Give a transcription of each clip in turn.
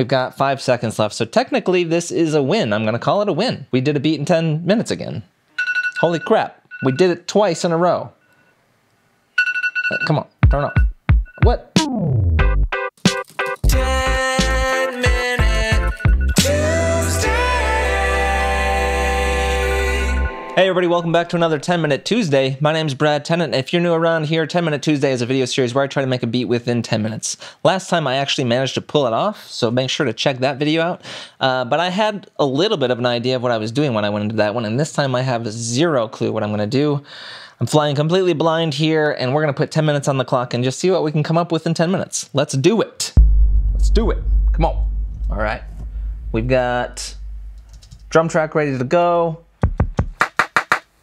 We've got five seconds left, so technically this is a win. I'm gonna call it a win. We did a beat in 10 minutes again. Holy crap, we did it twice in a row. Uh, come on, turn off. What? Hey everybody, welcome back to another 10 Minute Tuesday. My name's Brad Tennant. If you're new around here, 10 Minute Tuesday is a video series where I try to make a beat within 10 minutes. Last time I actually managed to pull it off, so make sure to check that video out. Uh, but I had a little bit of an idea of what I was doing when I went into that one, and this time I have zero clue what I'm gonna do. I'm flying completely blind here, and we're gonna put 10 minutes on the clock and just see what we can come up with in 10 minutes. Let's do it. Let's do it. Come on. All right. We've got drum track ready to go.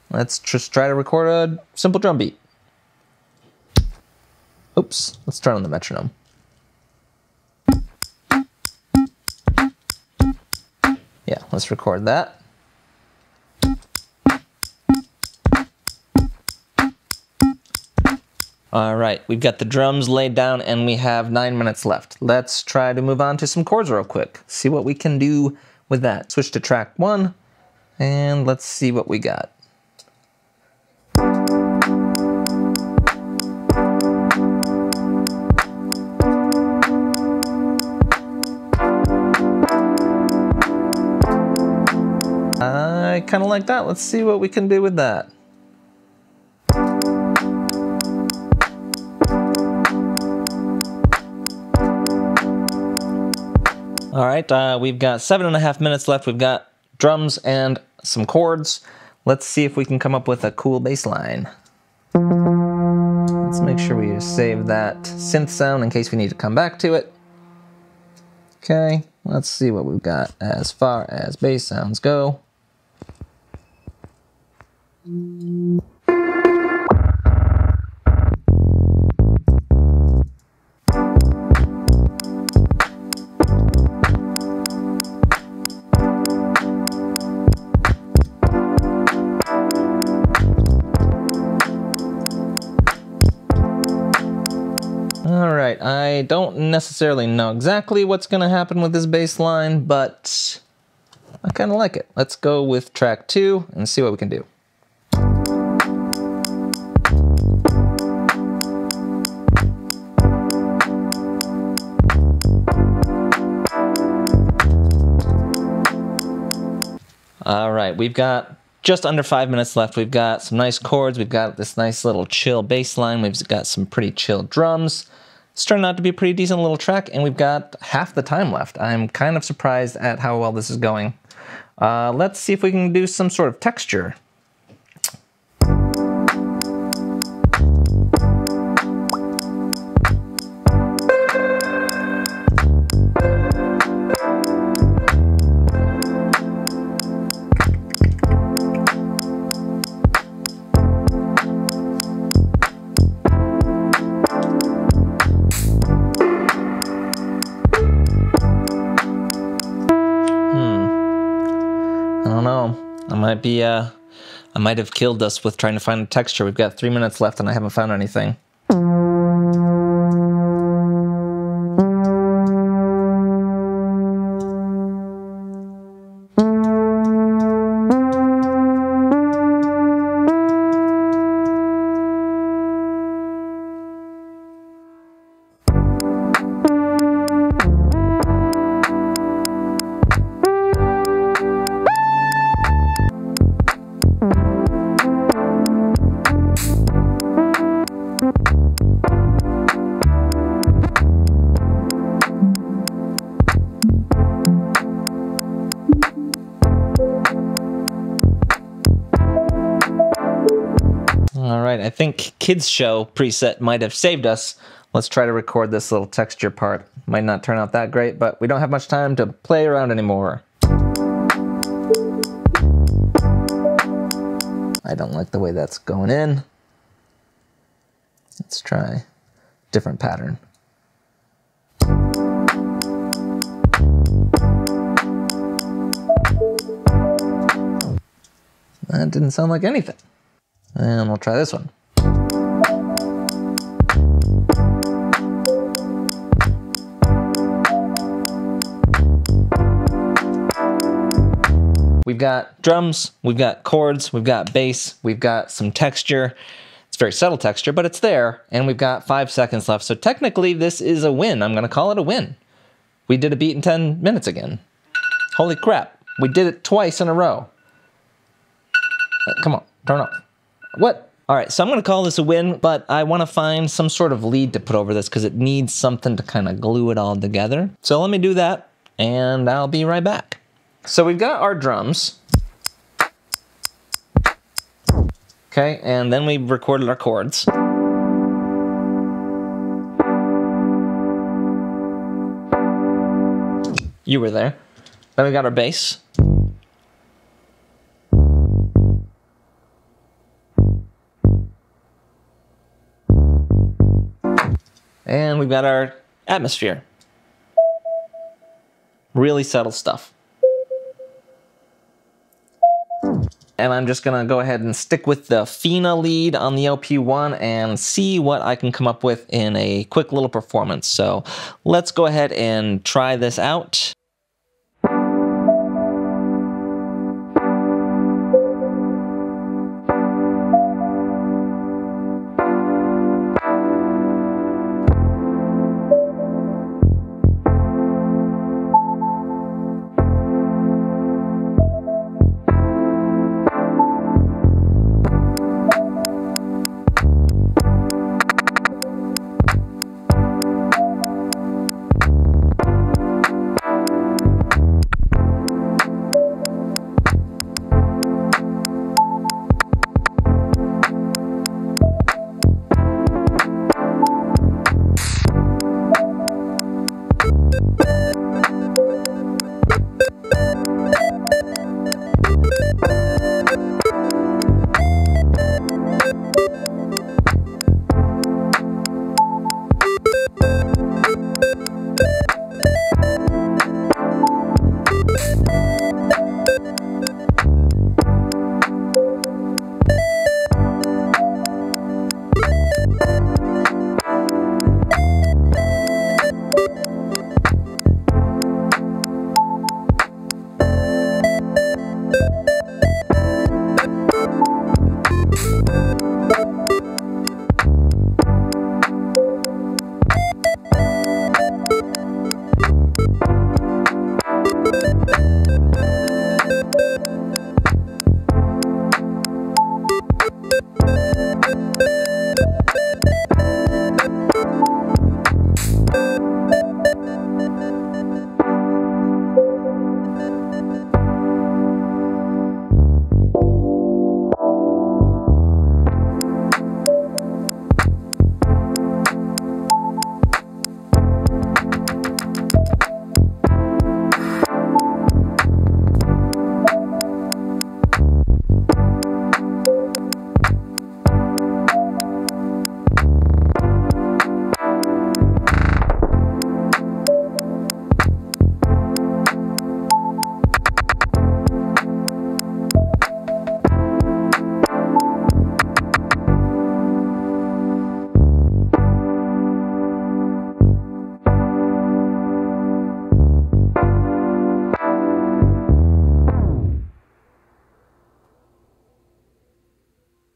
Let's just try to record a simple drum beat. Oops, let's turn on the metronome. Yeah, let's record that. All right, we've got the drums laid down and we have nine minutes left. Let's try to move on to some chords real quick. See what we can do with that. Switch to track one and let's see what we got. I kind of like that. Let's see what we can do with that. All right, uh, we've got seven and a half minutes left. We've got drums and some chords. Let's see if we can come up with a cool bass line. Let's make sure we save that synth sound in case we need to come back to it. Okay, let's see what we've got as far as bass sounds go. All right, I don't necessarily know exactly what's going to happen with this bass line, but I kind of like it. Let's go with track two and see what we can do. All right, we've got just under five minutes left. We've got some nice chords. We've got this nice little chill bass line. We've got some pretty chill drums. It's turned out to be a pretty decent little track, and we've got half the time left. I'm kind of surprised at how well this is going. Uh, let's see if we can do some sort of texture. Might be, uh, I might have killed us with trying to find a texture. We've got three minutes left and I haven't found anything. Right, I think Kids Show preset might have saved us. Let's try to record this little texture part. Might not turn out that great, but we don't have much time to play around anymore. I don't like the way that's going in. Let's try different pattern. That didn't sound like anything. And we'll try this one. We've got drums, we've got chords, we've got bass, we've got some texture. It's very subtle texture, but it's there. And we've got five seconds left. So technically this is a win. I'm gonna call it a win. We did a beat in 10 minutes again. Holy crap. We did it twice in a row. Uh, come on, turn off. What? All right, so I'm going to call this a win, but I want to find some sort of lead to put over this because it needs something to kind of glue it all together. So let me do that, and I'll be right back. So we've got our drums. Okay, and then we recorded our chords. You were there. Then we got our bass. And we've got our atmosphere. Really subtle stuff. And I'm just gonna go ahead and stick with the Fina lead on the OP1 and see what I can come up with in a quick little performance. So let's go ahead and try this out.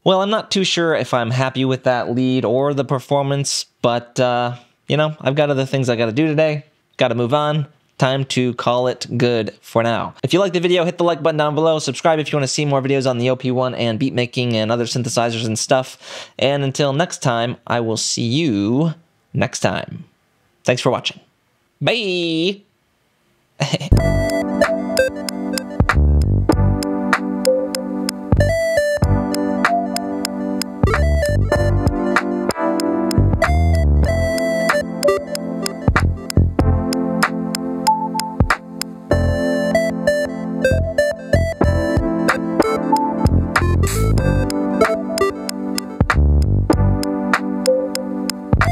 Well, I'm not too sure if I'm happy with that lead or the performance, but, uh, you know, I've got other things I gotta do today. Gotta move on. Time to call it good for now. If you like the video, hit the like button down below. Subscribe if you want to see more videos on the OP1 and beat making and other synthesizers and stuff. And until next time, I will see you next time. Thanks for watching. Bye!